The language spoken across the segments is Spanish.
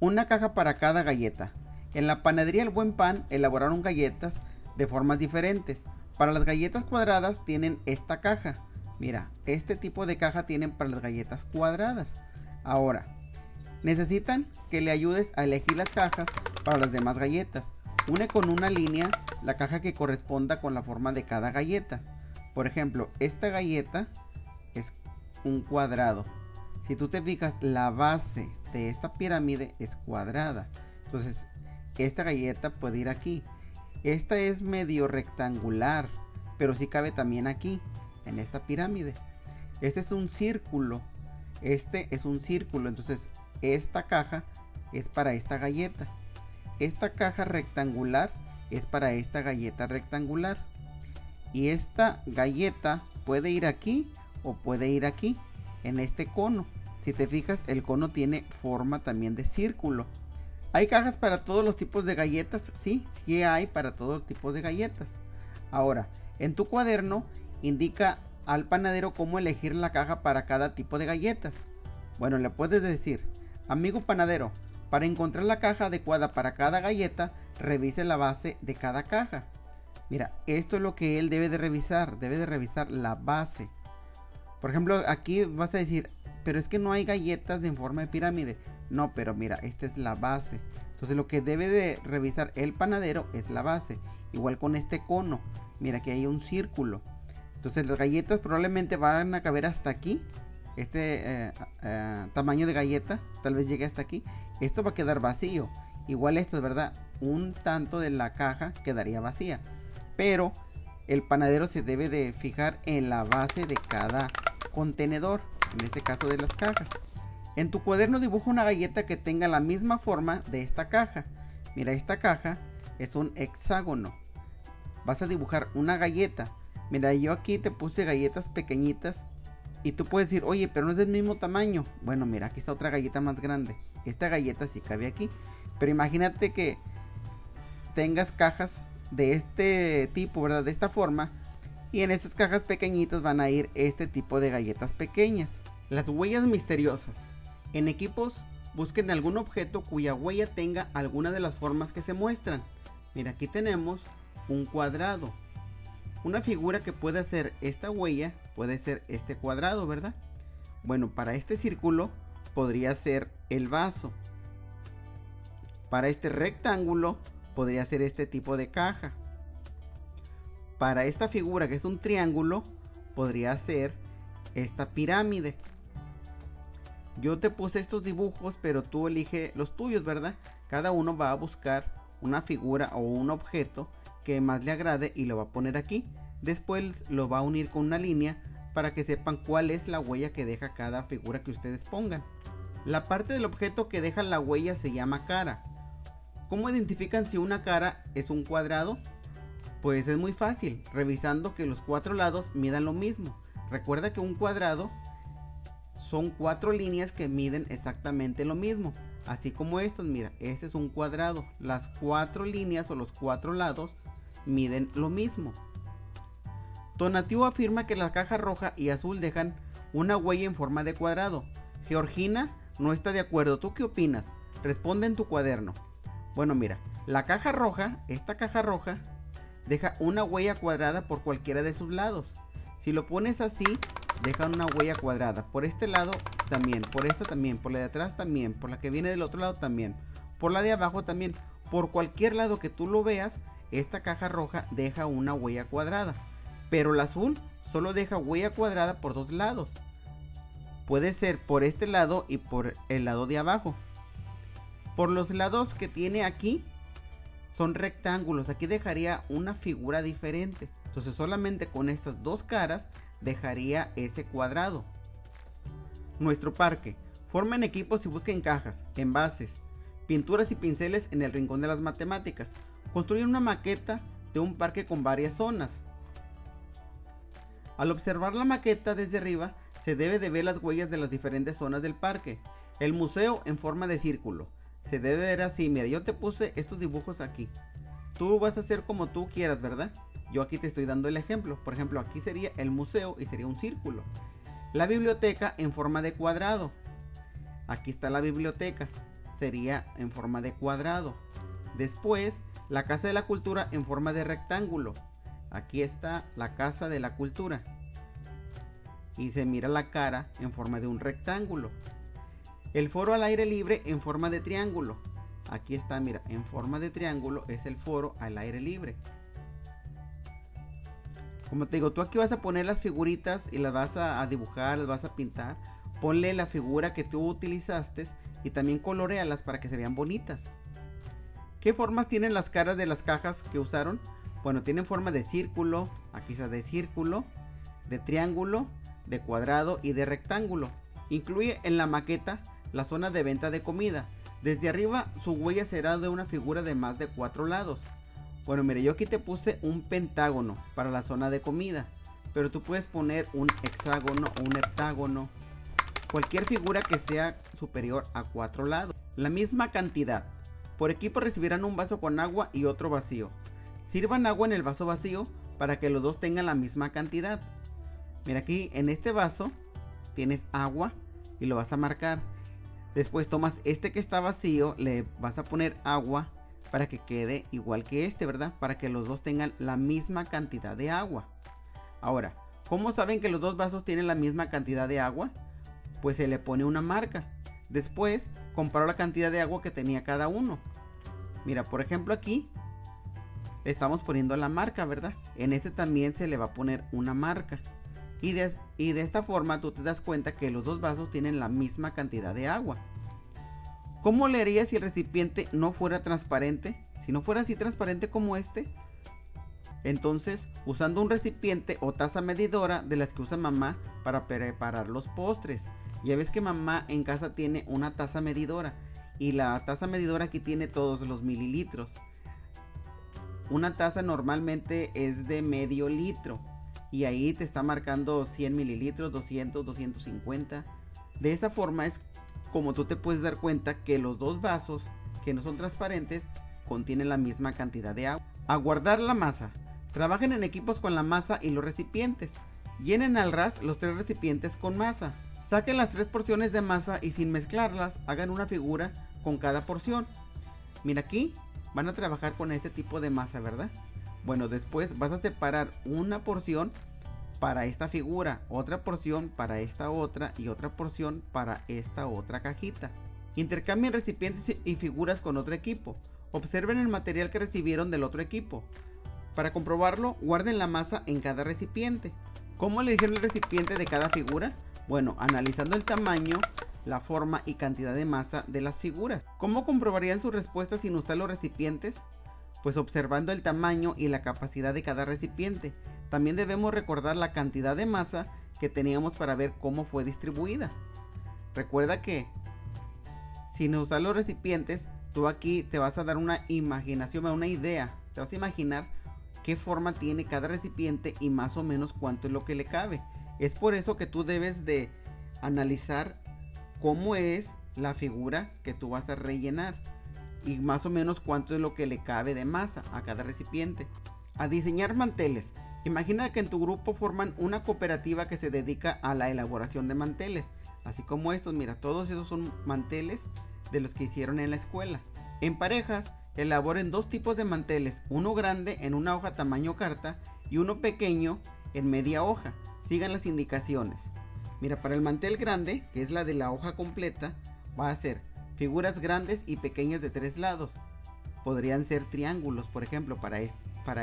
Una caja para cada galleta. En la panadería El Buen Pan elaboraron galletas de formas diferentes. Para las galletas cuadradas tienen esta caja. Mira, este tipo de caja tienen para las galletas cuadradas. Ahora, necesitan que le ayudes a elegir las cajas para las demás galletas. Une con una línea la caja que corresponda con la forma de cada galleta. Por ejemplo, esta galleta es un cuadrado. Si tú te fijas, la base de esta pirámide es cuadrada. Entonces, esta galleta puede ir aquí. Esta es medio rectangular, pero sí cabe también aquí, en esta pirámide. Este es un círculo. Este es un círculo. Entonces, esta caja es para esta galleta. Esta caja rectangular es para esta galleta rectangular. Y esta galleta puede ir aquí o puede ir aquí, en este cono. Si te fijas, el cono tiene forma también de círculo. ¿Hay cajas para todos los tipos de galletas? Sí, sí hay para todos tipos de galletas. Ahora, en tu cuaderno indica al panadero cómo elegir la caja para cada tipo de galletas. Bueno, le puedes decir, amigo panadero, para encontrar la caja adecuada para cada galleta, revise la base de cada caja. Mira, esto es lo que él debe de revisar, debe de revisar la base. Por ejemplo, aquí vas a decir, pero es que no hay galletas en forma de pirámide. No, pero mira, esta es la base. Entonces lo que debe de revisar el panadero es la base. Igual con este cono. Mira que hay un círculo. Entonces las galletas probablemente van a caber hasta aquí. Este eh, eh, tamaño de galleta tal vez llegue hasta aquí. Esto va a quedar vacío. Igual esto es verdad. Un tanto de la caja quedaría vacía. Pero el panadero se debe de fijar en la base de cada contenedor. En este caso de las cajas. En tu cuaderno dibuja una galleta que tenga la misma forma de esta caja. Mira, esta caja es un hexágono. Vas a dibujar una galleta. Mira, yo aquí te puse galletas pequeñitas. Y tú puedes decir, oye, pero no es del mismo tamaño. Bueno, mira, aquí está otra galleta más grande. Esta galleta sí cabe aquí. Pero imagínate que tengas cajas de este tipo, ¿verdad? De esta forma. Y en estas cajas pequeñitas van a ir este tipo de galletas pequeñas. Las huellas misteriosas. En equipos, busquen algún objeto cuya huella tenga alguna de las formas que se muestran. Mira, aquí tenemos un cuadrado. Una figura que puede ser esta huella, puede ser este cuadrado, ¿verdad? Bueno, para este círculo podría ser el vaso. Para este rectángulo podría ser este tipo de caja. Para esta figura que es un triángulo, podría ser esta pirámide. Yo te puse estos dibujos, pero tú elige los tuyos, ¿verdad? Cada uno va a buscar una figura o un objeto que más le agrade y lo va a poner aquí. Después lo va a unir con una línea para que sepan cuál es la huella que deja cada figura que ustedes pongan. La parte del objeto que deja la huella se llama cara. ¿Cómo identifican si una cara es un cuadrado? Pues es muy fácil, revisando que los cuatro lados midan lo mismo. Recuerda que un cuadrado son cuatro líneas que miden exactamente lo mismo. Así como estas, mira, este es un cuadrado. Las cuatro líneas o los cuatro lados miden lo mismo. Donativo afirma que la caja roja y azul dejan una huella en forma de cuadrado. Georgina no está de acuerdo. ¿Tú qué opinas? Responde en tu cuaderno. Bueno, mira, la caja roja, esta caja roja, deja una huella cuadrada por cualquiera de sus lados. Si lo pones así, dejan una huella cuadrada. Por este lado también, por esta también, por la de atrás también, por la que viene del otro lado también, por la de abajo también. Por cualquier lado que tú lo veas, esta caja roja deja una huella cuadrada. Pero el azul solo deja huella cuadrada por dos lados. Puede ser por este lado y por el lado de abajo. Por los lados que tiene aquí son rectángulos. Aquí dejaría una figura diferente. Entonces solamente con estas dos caras dejaría ese cuadrado. Nuestro parque. Formen equipos y busquen cajas, envases, pinturas y pinceles en el rincón de las matemáticas. Construyen una maqueta de un parque con varias zonas. Al observar la maqueta desde arriba, se debe de ver las huellas de las diferentes zonas del parque. El museo en forma de círculo. Se debe ver así. Mira, yo te puse estos dibujos aquí. Tú vas a hacer como tú quieras, ¿verdad? Yo aquí te estoy dando el ejemplo. Por ejemplo, aquí sería el museo y sería un círculo. La biblioteca en forma de cuadrado. Aquí está la biblioteca. Sería en forma de cuadrado. Después, la Casa de la Cultura en forma de rectángulo. Aquí está la Casa de la Cultura. Y se mira la cara en forma de un rectángulo. El foro al aire libre en forma de triángulo. Aquí está, mira, en forma de triángulo es el foro al aire libre. Como te digo, tú aquí vas a poner las figuritas y las vas a, dibujar, las vas a pintar. Ponle la figura que tú utilizaste y también colorealas para que se vean bonitas. ¿Qué formas tienen las caras de las cajas que usaron? Bueno, tienen forma de círculo, aquí está de círculo, de triángulo, de cuadrado y de rectángulo. Incluye en la maqueta la zona de venta de comida. Desde arriba su huella será de una figura de más de cuatro lados. Bueno, mire, yo aquí te puse un pentágono para la zona de comida. Pero tú puedes poner un hexágono o un heptágono. Cualquier figura que sea superior a cuatro lados. La misma cantidad. Por equipo recibirán un vaso con agua y otro vacío. Sirvan agua en el vaso vacío para que los dos tengan la misma cantidad. Mira aquí en este vaso tienes agua y lo vas a marcar. Después tomas este que está vacío, le vas a poner agua para que quede igual que este, ¿verdad? Para que los dos tengan la misma cantidad de agua. Ahora, ¿cómo saben que los dos vasos tienen la misma cantidad de agua? Pues se le pone una marca. Después, comparo la cantidad de agua que tenía cada uno. Mira, por ejemplo aquí, le estamos poniendo la marca, ¿verdad? En este también se le va a poner una marca. Y de, esta forma tú te das cuenta que los dos vasos tienen la misma cantidad de agua. ¿Cómo le haría si el recipiente no fuera transparente? Si no fuera así transparente como este. Entonces, usando un recipiente o taza medidora de las que usa mamá para preparar los postres. Ya ves que mamá en casa tiene una taza medidora. Y la taza medidora aquí tiene todos los mililitros. Una taza normalmente es de medio litro. Y ahí te está marcando 100 mililitros, 200, 250. De esa forma es como tú te puedes dar cuenta que los dos vasos que no son transparentes contienen la misma cantidad de agua. A guardar la masa. Trabajen en equipos con la masa y los recipientes. Llenen al ras los tres recipientes con masa. Saquen las tres porciones de masa y sin mezclarlas hagan una figura con cada porción. Mira aquí, van a trabajar con este tipo de masa, ¿verdad? Bueno, después vas a separar una porción para esta figura, otra porción para esta otra y otra porción para esta otra cajita. Intercambien recipientes y figuras con otro equipo. Observen el material que recibieron del otro equipo. Para comprobarlo, guarden la masa en cada recipiente. ¿Cómo elegir el recipiente de cada figura? Bueno, analizando el tamaño, la forma y cantidad de masa de las figuras. ¿Cómo comprobarían su respuesta sin usar los recipientes? Pues observando el tamaño y la capacidad de cada recipiente. También debemos recordar la cantidad de masa que teníamos para ver cómo fue distribuida. Recuerda que sin usar los recipientes, tú aquí te vas a dar una imaginación, una idea. Te vas a imaginar qué forma tiene cada recipiente y más o menos cuánto es lo que le cabe. Es por eso que tú debes de analizar cómo es la figura que tú vas a rellenar y más o menos cuánto es lo que le cabe de masa a cada recipiente. A diseñar manteles. Imagina que en tu grupo forman una cooperativa que se dedica a la elaboración de manteles. Así como estos, mira, todos esos son manteles de los que hicieron en la escuela. En parejas, elaboren dos tipos de manteles, uno grande en una hoja tamaño carta y uno pequeño en media hoja. Sigan las indicaciones. Mira, para el mantel grande, que es la de la hoja completa, va a ser figuras grandes y pequeñas de tres lados. Podrían ser triángulos, por ejemplo, para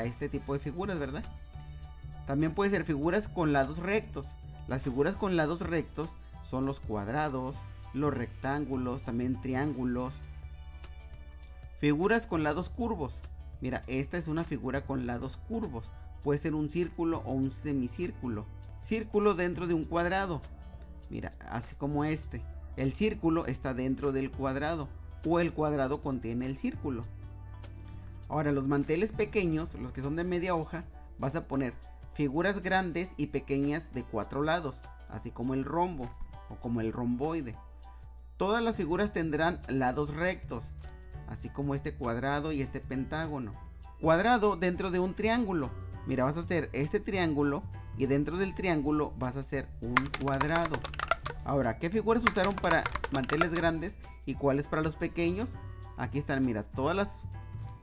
este, tipo de figuras, ¿verdad? También puede ser figuras con lados rectos. Las figuras con lados rectos son los cuadrados, los rectángulos, también triángulos. Figuras con lados curvos. Mira, esta es una figura con lados curvos. Puede ser un círculo o un semicírculo. Círculo dentro de un cuadrado. Mira, así como este. El círculo está dentro del cuadrado o el cuadrado contiene el círculo. Ahora, los manteles pequeños, los que son de media hoja, vas a poner figuras grandes y pequeñas de cuatro lados, así como el rombo o como el romboide. Todas las figuras tendrán lados rectos, así como este cuadrado y este pentágono. Cuadrado dentro de un triángulo. Mira, vas a hacer este triángulo y dentro del triángulo vas a hacer un cuadrado. Ahora, ¿qué figuras usaron para manteles grandes y cuáles para los pequeños? Aquí están, mira, todas las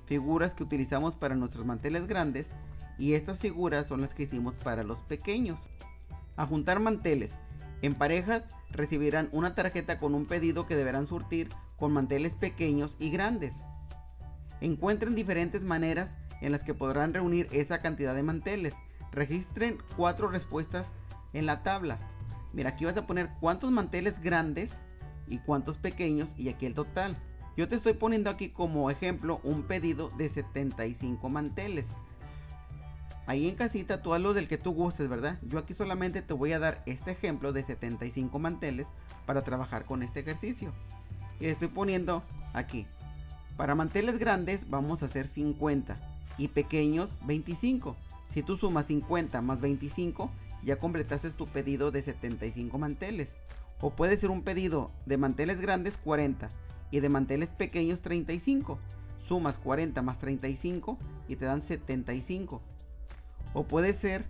figuras que utilizamos para nuestros manteles grandes y estas figuras son las que hicimos para los pequeños. A juntar manteles. En parejas recibirán una tarjeta con un pedido que deberán surtir con manteles pequeños y grandes. Encuentren diferentes maneras en las que podrán reunir esa cantidad de manteles. Registren cuatro respuestas en la tabla. Mira, aquí vas a poner cuántos manteles grandes y cuántos pequeños y aquí el total. Yo te estoy poniendo aquí como ejemplo un pedido de 75 manteles. Ahí en casita tú haz lo del que tú gustes, ¿verdad? Yo aquí solamente te voy a dar este ejemplo de 75 manteles para trabajar con este ejercicio. Y le estoy poniendo aquí. Para manteles grandes vamos a hacer 50 y pequeños 25. Si tú sumas 50 más 25, ya completaste tu pedido de 75 manteles. O puede ser un pedido de manteles grandes 40 y de manteles pequeños 35. Sumas 40 más 35 y te dan 75. O puede ser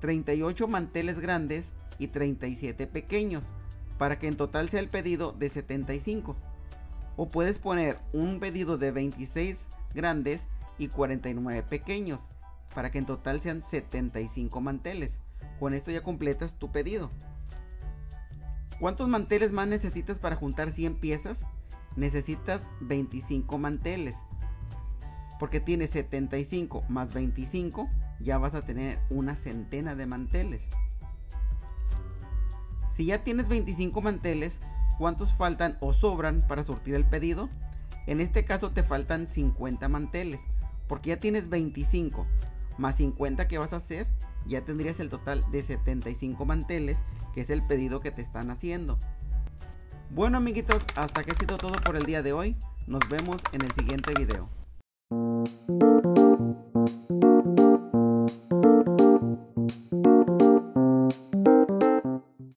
38 manteles grandes y 37 pequeños, para que en total sea el pedido de 75. O puedes poner un pedido de 26 grandes y 49 pequeños, para que en total sean 75 manteles. Con esto ya completas tu pedido. ¿Cuántos manteles más necesitas para juntar 100 piezas? Necesitas 25 manteles. Porque tienes 75 más 25 ya vas a tener una centena de manteles. Si ya tienes 25 manteles, ¿cuántos faltan o sobran para surtir el pedido? En este caso te faltan 50 manteles, porque ya tienes 25 más 50 que vas a hacer, ya tendrías el total de 75 manteles, que es el pedido que te están haciendo. Bueno amiguitos, hasta que ha sido todo por el día de hoy. Nos vemos en el siguiente video.